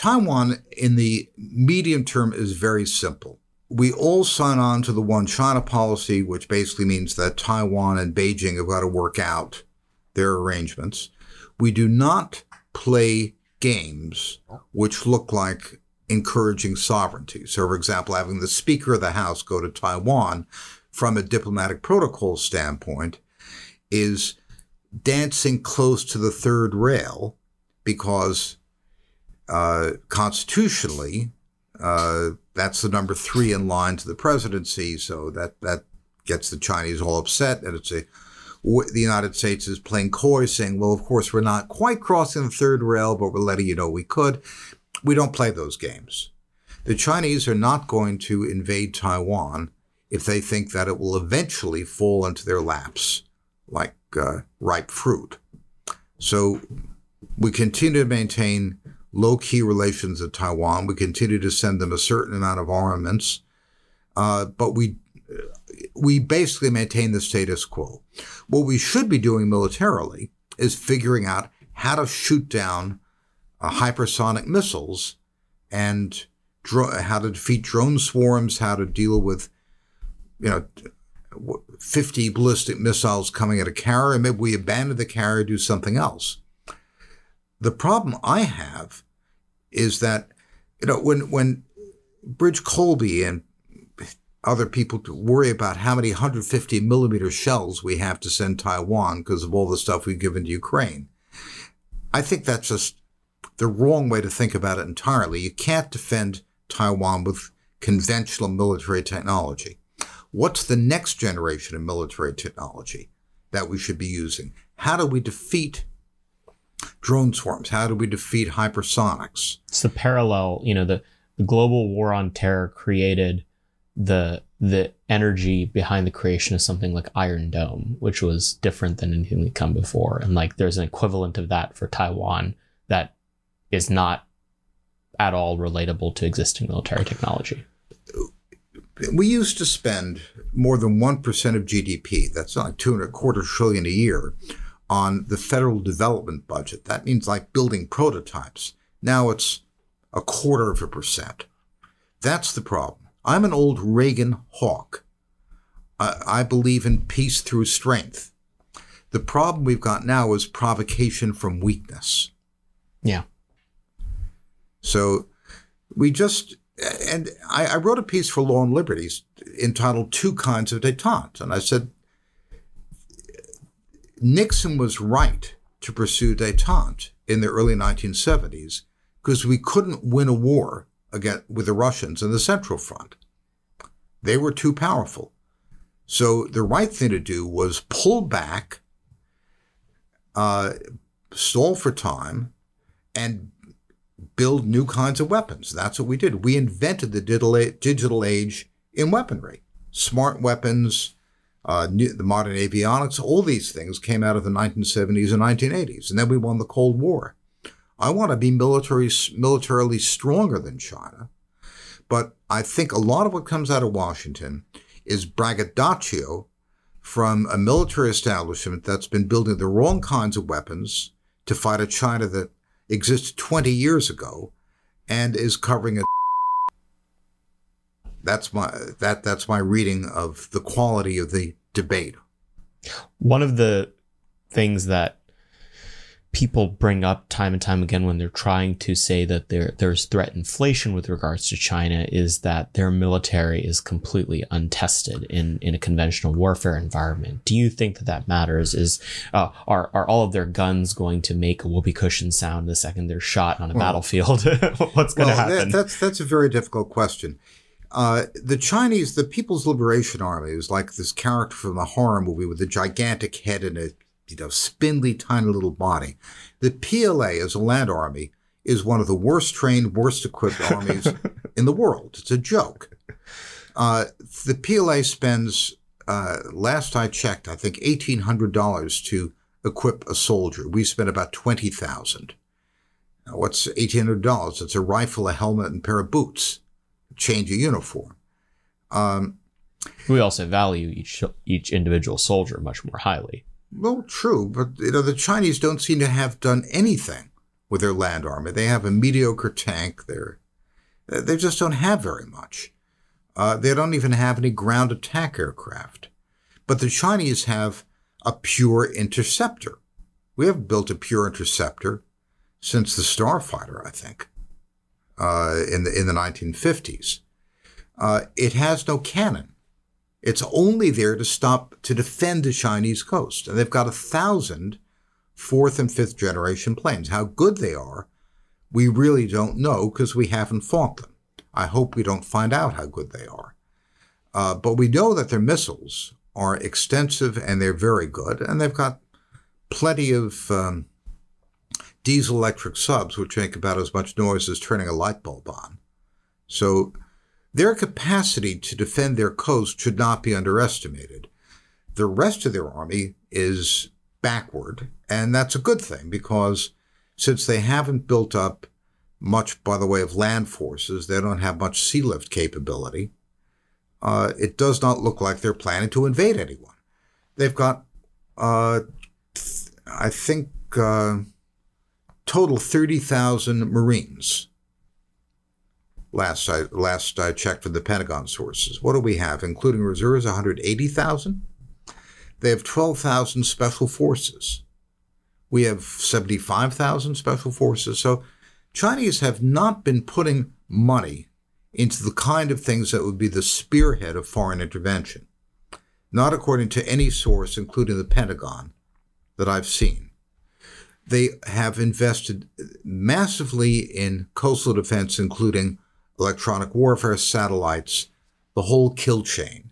Taiwan in the medium term is very simple. We all sign on to the one China policy, which basically means that Taiwan and Beijing have got to work out their arrangements. We do not play games which look like encouraging sovereignty. So, for example, having the Speaker of the House go to Taiwan from a diplomatic protocol standpoint is dancing close to the third rail because uh, constitutionally, uh, that's the number three in line to the presidency. So that that gets the Chinese all upset, and it's a the United States is playing coy, saying, "Well, of course, we're not quite crossing the third rail, but we're letting you know we could." We don't play those games. The Chinese are not going to invade Taiwan if they think that it will eventually fall into their laps like uh, ripe fruit. So we continue to maintain low key relations with Taiwan. We continue to send them a certain amount of armaments, uh, but we we basically maintain the status quo. What we should be doing militarily is figuring out how to shoot down uh, hypersonic missiles and dro- how to defeat drone swarms, how to deal with you know 50 ballistic missiles coming at a carrier. Maybe we abandon the carrier, do something else. The problem I have is that, you know, when, when Bridge Colby and other people worry about how many 150 millimeter shells we have to send Taiwan because of all the stuff we've given to Ukraine. I think that's just the wrong way to think about it entirely. You can't defend Taiwan with conventional military technology. What's the next generation of military technology that we should be using? How do we defeat drone swarms? How do we defeat hypersonics? It's the parallel, you know, the, the global war on terror created the the energy behind the creation of something like Iron Dome, which was different than anything that come before. And like there's an equivalent of that for Taiwan that is not at all relatable to existing military technology we used to spend more than 1% of GDP, that's like two and a quarter trillion a year, on the federal development budget. That means like building prototypes. Now it's a quarter of a percent. That's the problem. I'm an old Reagan hawk. I, I believe in peace through strength. The problem we've got now is provocation from weakness. Yeah. So we just and I, I, wrote a piece for Law and Liberties entitled Two Kinds of Detente. And I said, Nixon was right to pursue detente in the early 1970s because we couldn't win a war again with the Russians in the Central Front. They were too powerful. So the right thing to do was pull back, uh, stall for time, and build new kinds of weapons. That's what we did. We invented the digital age in weaponry. Smart weapons, uh, new, the modern avionics, all these things came out of the 1970s and 1980s. And then we won the Cold War. I want to be military, militarily stronger than China. But I think a lot of what comes out of Washington is braggadocio from a military establishment that's been building the wrong kinds of weapons to fight a China that exists 20 years ago and is covering a that's my that that's my reading of the quality of the debate. One of the things that people bring up time and time again when they're trying to say that there there's threat inflation with regards to China is that their military is completely untested in in a conventional warfare environment. Do you think that that matters? Is uh, are are all of their guns going to make a whoopee cushion sound the second they're shot on a well, battlefield? What's going to well, happen? That, that's that's a very difficult question. Uh, the Chinese, the People's Liberation Army, is like this character from the horror movie with a gigantic head and a you know, spindly, tiny little body. The PLA as a land army is one of the worst trained, worst equipped armies in the world. It's a joke. Uh, the PLA spends, uh, last I checked, I think eighteen hundred dollars to equip a soldier. We spend about twenty thousand. What's eighteen hundred dollars? It's a rifle, a helmet, and a pair of boots. Change of uniform. Um, we also value each each individual soldier much more highly. Well, true, but you know the Chinese don't seem to have done anything with their land army. They have a mediocre tank. They're, they just don't have very much. Uh, they don't even have any ground attack aircraft. But the Chinese have a pure interceptor. We have built a pure interceptor since the Starfighter, I think, uh, in the in the 1950s. Uh, it has no cannon. It's only there to stop to defend the Chinese coast, and they've got a thousand fourth and fifth generation planes. How good they are, we really don't know because we haven't fought them. I hope we don't find out how good they are. Uh, but we know that their missiles are extensive and they're very good, and they've got plenty of um, diesel electric subs, which make about as much noise as turning a light bulb on. So their capacity to defend their coast should not be underestimated. The rest of their army is backward, and that's a good thing because since they haven't built up much by the way of land forces, they don't have much sea lift capability. Uh, it does not look like they're planning to invade anyone. They've got, uh, I think, uh, total 30,000 Marines. Last I, last I checked with the Pentagon sources. What do we have, including reserves? 180,000? They have 12,000 special forces. We have 75,000 special forces. So Chinese have not been putting money into the kind of things that would be the spearhead of foreign intervention. Not according to any source, including the Pentagon, that I've seen. They have invested massively in coastal defense, including electronic warfare, satellites, the whole kill chain.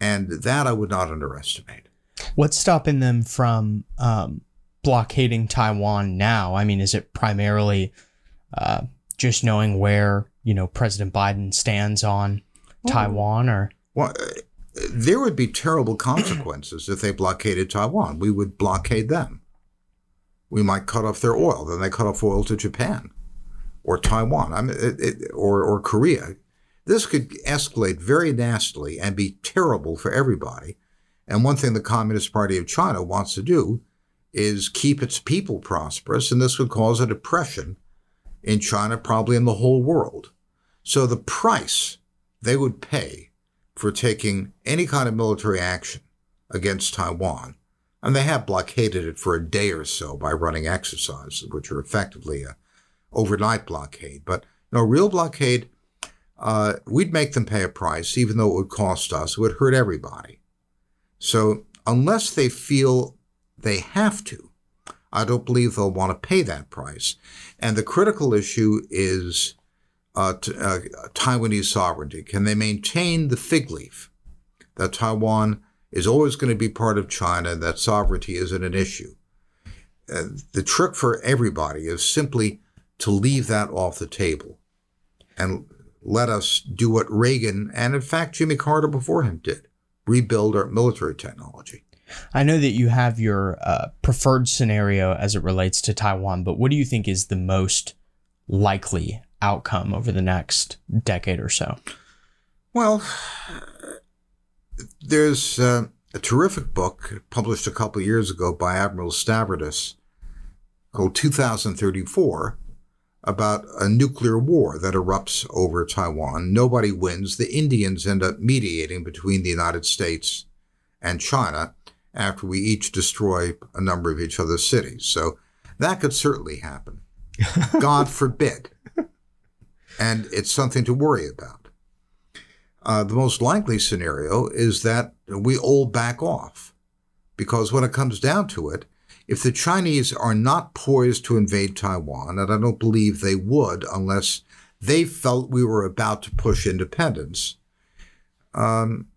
And that I would not underestimate. What's stopping them from um, blockading Taiwan now? I mean, is it primarily uh, just knowing where you know President Biden stands on. Taiwan, or well, there would be terrible consequences if they blockaded Taiwan. We would blockade them. We might cut off their oil. Then they cut off oil to Japan or Taiwan. I mean, it, it, or or Korea. This could escalate very nastily and be terrible for everybody. And one thing the Communist Party of China wants to do is keep its people prosperous, and this would cause a depression in China, probably in the whole world. So the price they would pay for taking any kind of military action against Taiwan, and they have blockaded it for a day or so by running exercises, which are effectively a overnight blockade. But no real blockade, uh, we'd make them pay a price, even though it would cost us. It would hurt everybody. So unless they feel they have to, I don't believe they'll want to pay that price. And the critical issue is uh, uh, Taiwanese sovereignty. Can they maintain the fig leaf that Taiwan is always going to be part of China, that sovereignty isn't an issue? Uh, the trick for everybody is simply to leave that off the table and let us do what Reagan and, in fact, Jimmy Carter before him did rebuild our military technology. I know that you have your uh, preferred scenario as it relates to Taiwan, but what do you think is the most likely outcome over the next decade or so? Well, there's uh, a terrific book published a couple of years ago by Admiral Stavridis called 2034 about a nuclear war that erupts over Taiwan. Nobody wins. The Indians end up mediating between the United States and China after we each destroy a number of each other's cities. So that could certainly happen. God forbid. And it's something to worry about. Uh, the most likely scenario is that we all back off. Because when it comes down to it, if the Chinese are not poised to invade Taiwan, and I don't believe they would unless they felt we were about to push independence, um,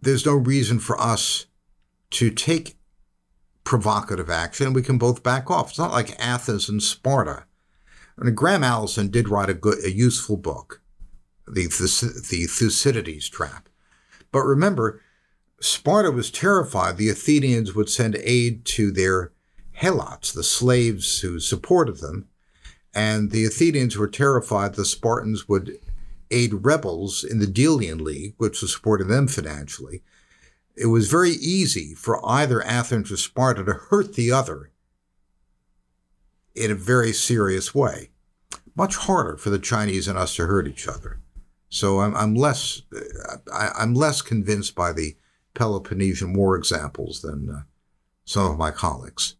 there's no reason for us to take provocative action. We can both back off. It's not like Athens and Sparta. And Graham Allison did write a good, a useful book, the the Thucydides trap. But remember, Sparta was terrified the Athenians would send aid to their helots, the slaves who supported them, and the Athenians were terrified the Spartans would aid rebels in the Delian League, which was supporting them financially. It was very easy for either Athens or Sparta to hurt the other in a very serious way. Much harder for the Chinese and us to hurt each other. So I'm, I'm less I, I'm less convinced by the Peloponnesian War examples than uh, some of my colleagues.